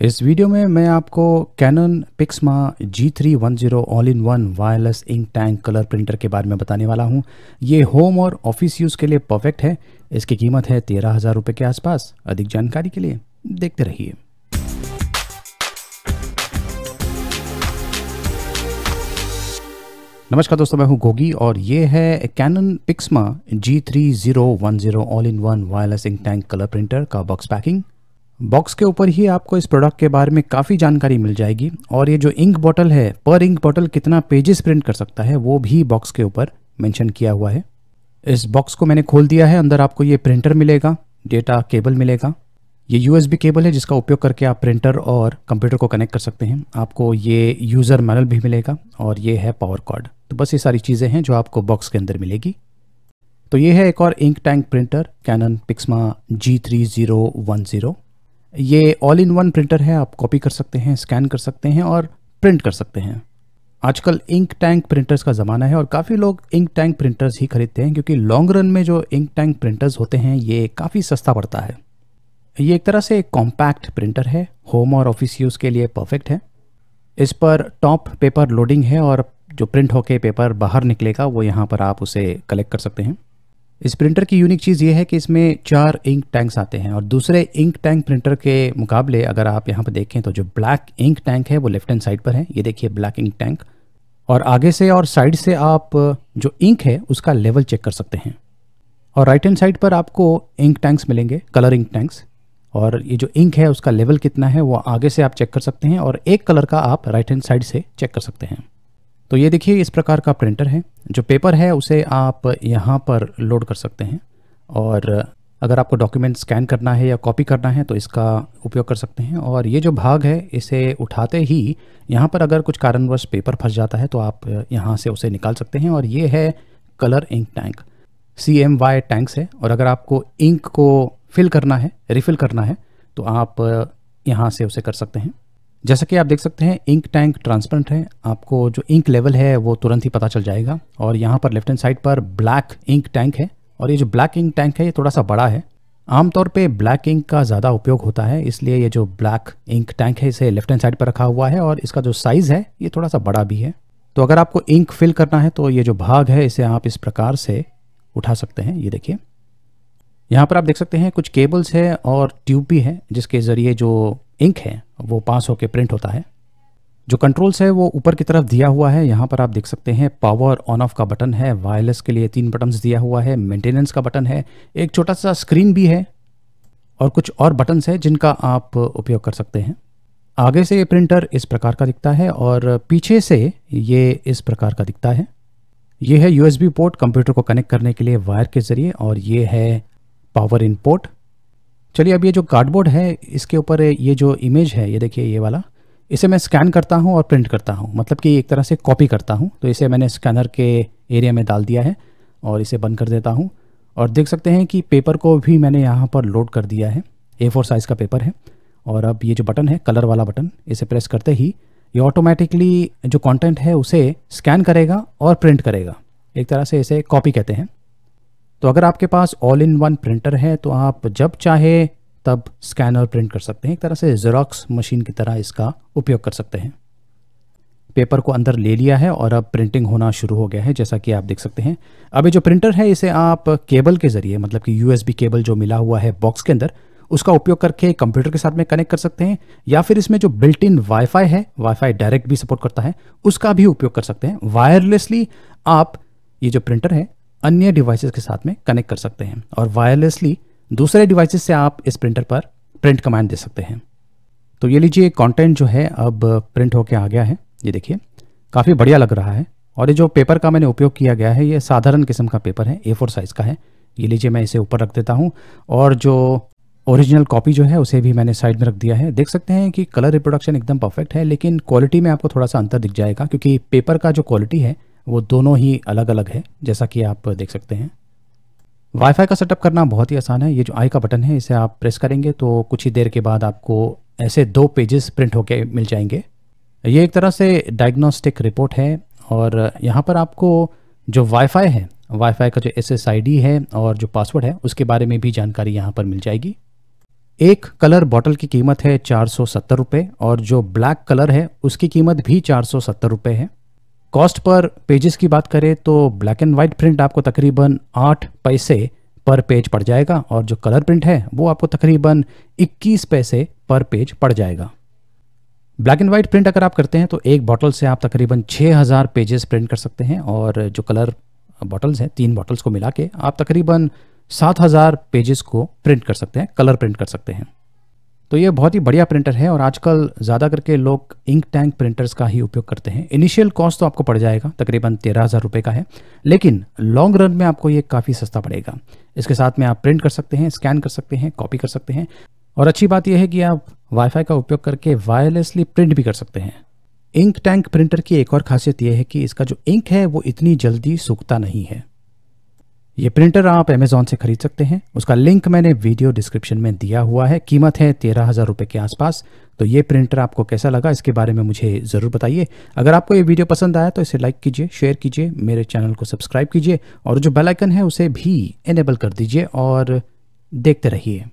इस वीडियो में मैं आपको Canon Pixma G310 all in one wireless ink tank colour printer के बारे में बताने वाला हूँ। ये होम और ऑफ़िस यूज़ के लिए परफेक्ट है। इसकी कीमत है तेरह हज़ार रुपये के आसपास। अधिक जानकारी के लिए देखते रहिए। नमस्कार दोस्तों, मैं हूँ गोगी और ये है Canon Pixma G3010 all in one wireless ink tank colour printer का बॉक्स पैकिंग बॉक्स के ऊपर ही आपको इस प्रोडक्ट के बारे में काफ़ी जानकारी मिल जाएगी और ये जो इंक बॉटल है पर इंक बॉटल कितना पेजेस प्रिंट कर सकता है, वो भी बॉक्स के ऊपर मेंशन किया हुआ है। इस बॉक्स को मैंने खोल दिया है, अंदर आपको ये प्रिंटर मिलेगा डेटा केबल मिलेगा। ये यूएसबी केबल है, जिसका उपयोग करके आप प्रिंटर और कंप्यूटर को कनेक्ट कर सकते हैं। आपको ये यूज़र मैनल भी मिलेगा और ये है पावर कॉर्ड तो बस ये सारी चीज़ें हैं जो आपको बॉक्स के अंदर मिलेगी। तो ये है एक और ink tank printer Canon Pixma G three zero one zero ये ऑल इन वन प्रिंटर है, आप कॉपी कर सकते हैं स्कैन कर सकते हैं और प्रिंट कर सकते हैं। आजकल इंक टैंक प्रिंटर्स का ज़माना है और काफ़ी लोग इंक टैंक प्रिंटर्स ही खरीदते हैं क्योंकि लॉन्ग रन में जो इंक टैंक प्रिंटर्स होते हैं, ये काफ़ी सस्ता पड़ता है। ये एक तरह से एक कॉम्पैक्ट प्रिंटर है होम और ऑफ़िस यूज़ के लिए परफेक्ट है। इस पर टॉप पेपर लोडिंग है और जो प्रिंट होके पेपर बाहर निकलेगा, वो यहाँ पर आप उसे कलेक्ट कर सकते हैं। इस प्रिंटर की यूनिक चीज़ ये है कि इसमें चार इंक टैंक्स आते हैं और दूसरे इंक टैंक प्रिंटर के मुकाबले अगर आप यहाँ पर देखें तो जो ब्लैक इंक टैंक है वो लेफ़्ट हैंड साइड पर है। ये देखिए ब्लैक इंक टैंक। और आगे से और साइड से आप जो इंक है उसका लेवल चेक कर सकते हैं। और राइट हैंड साइड पर आपको इंक टैंक्स मिलेंगे, कलर इंक टैंक्स। और ये जो इंक है उसका लेवल कितना है वो आगे से आप चेक कर सकते हैं और एक कलर का आप राइट हैंड साइड से चेक कर सकते हैं। तो ये देखिए, इस प्रकार का प्रिंटर है। जो पेपर है, उसे आप यहाँ पर लोड कर सकते हैं और अगर आपको डॉक्यूमेंट स्कैन करना है या कॉपी करना है तो इसका उपयोग कर सकते हैं। और ये जो भाग है, इसे उठाते ही यहाँ पर अगर कुछ कारणवश पेपर फंस जाता है तो आप यहाँ से उसे निकाल सकते हैं। और ये है colour ink tank. C M Y tanks है और अगर आपको इंक को फिल करना है, रिफ़िल करना है तो आप यहाँ से उसे कर सकते हैं। जैसा कि आप देख सकते हैं इंक टैंक ट्रांसपेरेंट है। आपको जो इंक लेवल है, वो तुरंत ही पता चल जाएगा। और यहाँ पर लेफ़्ट हैंड साइड पर ब्लैक इंक टैंक है। और ये जो ब्लैक इंक टैंक है, ये थोड़ा सा बड़ा है। आमतौर पे ब्लैक इंक का ज़्यादा उपयोग होता है, इसलिए ये जो ब्लैक इंक टैंक है, इसे लेफ़्ट हैंड साइड पर रखा हुआ है। और इसका जो साइज़ है, ये थोड़ा सा बड़ा भी है। तो अगर आपको इंक फिल करना है तो ये जो भाग है, इसे आप इस प्रकार से उठा सकते हैं। ये देखिए। यहाँ पर आप देख सकते हैं, कुछ केबल्स है और ट्यूब भी है, जिसके ज़रिए जो इंक है, वो पास होकर प्रिंट होता है। जो कंट्रोल्स है, वो ऊपर की तरफ़ दिया हुआ है। यहाँ पर आप देख सकते हैं पावर ऑन ऑफ़ का बटन है वायरलेस के लिए तीन बटन्स दिया हुआ है मेंटेनेंस का बटन है। एक छोटा सा स्क्रीन भी है और कुछ और बटन्स है जिनका आप उपयोग कर सकते हैं। आगे से ये प्रिंटर इस प्रकार का दिखता है और पीछे से ये इस प्रकार का दिखता है। ये है यूएसबी पोर्ट कंप्यूटर को कनेक्ट करने के लिए वायर के ज़रिए और ये है पावर इन पोर्ट चलिए अब ये जो कार्डबोर्ड है, इसके ऊपर ये जो इमेज है, ये देखिए ये वाला, इसे मैं स्कैन करता हूँ और प्रिंट करता हूँ। मतलब कि एक तरह से कॉपी करता हूँ। तो इसे मैंने स्कैनर के एरिया में डाल दिया है और इसे बंद कर देता हूँ। और देख सकते हैं कि पेपर को भी मैंने यहाँ पर लोड कर दिया है। ए फोर साइज़ का पेपर है। और अब ये जो बटन है कलर वाला बटन इसे प्रेस करते ही ये ऑटोमेटिकली जो कंटेंट है, उसे स्कैन करेगा और प्रिंट करेगा। एक तरह से इसे कॉपी कहते हैं। तो अगर आपके पास ऑल इन वन प्रिंटर है तो आप जब चाहे तब स्कैनर प्रिंट कर सकते हैं। एक तरह से जेरोक्स मशीन की तरह इसका उपयोग कर सकते हैं। पेपर को अंदर ले लिया है और अब प्रिंटिंग होना शुरू हो गया है, जैसा कि आप देख सकते हैं। ये जो प्रिंटर है, इसे आप केबल के ज़रिए मतलब कि यूएसबी केबल जो मिला हुआ है बॉक्स के अंदर, उसका उपयोग करके कंप्यूटर के साथ में कनेक्ट कर सकते हैं, या फिर इसमें जो बिल्ट इन वाईफाई है वाईफाई डायरेक्ट भी सपोर्ट करता है, उसका भी उपयोग कर सकते हैं। वायरलेसली आप ये जो प्रिंटर है अन्य डिवाइसेस के साथ में कनेक्ट कर सकते हैं। और वायरलेसली दूसरे डिवाइसेस से आप इस प्रिंटर पर प्रिंट कमांड दे सकते हैं। तो ये लीजिए कंटेंट जो है अब प्रिंट होके आ गया है। ये देखिए, काफ़ी बढ़िया लग रहा है। और ये जो पेपर का मैंने उपयोग किया गया है, ये साधारण किस्म का पेपर है ए फोर साइज़ का है। ये लीजिए, मैं इसे ऊपर रख देता हूँ। और जो ओरिजिनल कॉपी जो है, उसे भी मैंने साइड में रख दिया है। देख सकते हैं कि कलर रिप्रोडक्शन एकदम परफेक्ट है, लेकिन क्वालिटी में आपको थोड़ा सा अंतर दिख जाएगा, क्योंकि पेपर का जो क्वालिटी है वो दोनों ही अलग अलग है, जैसा कि आप देख सकते हैं। वाईफाई का सेटअप करना बहुत ही आसान है। ये जो आई का बटन है, इसे आप प्रेस करेंगे तो कुछ ही देर के बाद आपको ऐसे दो पेजेस प्रिंट होके मिल जाएँगे। ये एक तरह से डायग्नोस्टिक रिपोर्ट है और यहाँ पर आपको जो वाईफाई है वाईफाई का जो एसएसआईडी है और जो पासवर्ड है, उसके बारे में भी जानकारी यहाँ पर मिल जाएगी। एक कलर बॉटल की कीमत है चार सौ सत्तर रुपये और जो ब्लैक कलर है, उसकी कीमत भी चार सौ सत्तर रुपये है। कॉस्ट पर पेजेस की बात करें तो ब्लैक एंड वाइट प्रिंट आपको तकरीबन आठ पैसे पर पेज पड़ जाएगा और जो कलर प्रिंट है, वो आपको तकरीबन इक्कीस पैसे पर पेज पड़ जाएगा। ब्लैक एंड वाइट प्रिंट अगर आप करते हैं तो एक बॉटल से आप तकरीबन 6000 पेजेस प्रिंट कर सकते हैं और जो कलर बॉटल्स हैं, तीन बॉटल्स को मिला के आप तकरीबन 7000 पेजेस को प्रिंट कर सकते हैं कलर प्रिंट कर सकते हैं। तो ये बहुत ही बढ़िया प्रिंटर है और आजकल ज़्यादा करके लोग इंक टैंक प्रिंटर्स का ही उपयोग करते हैं। इनिशियल कॉस्ट तो आपको पड़ जाएगा, तकरीबन तेरह हज़ार रुपये का है, लेकिन लॉन्ग रन में आपको ये काफ़ी सस्ता पड़ेगा। इसके साथ में आप प्रिंट कर सकते हैं स्कैन कर सकते हैं कॉपी कर सकते हैं और अच्छी बात यह है कि आप वाईफाई का उपयोग करके वायरलेसली प्रिंट भी कर सकते हैं। इंक टैंक प्रिंटर की एक और खासियत यह है कि इसका जो इंक है वो इतनी जल्दी सूखता नहीं है। ये प्रिंटर आप अमेजोन से खरीद सकते हैं। उसका लिंक मैंने वीडियो डिस्क्रिप्शन में दिया हुआ है। कीमत है तेरह हज़ार रुपये के आसपास। तो ये प्रिंटर आपको कैसा लगा इसके बारे में मुझे ज़रूर बताइए। अगर आपको ये वीडियो पसंद आया तो इसे लाइक कीजिए, शेयर कीजिए, मेरे चैनल को सब्सक्राइब कीजिए और जो बेलाइकन है उसे भी एनेबल कर दीजिए और देखते रहिए।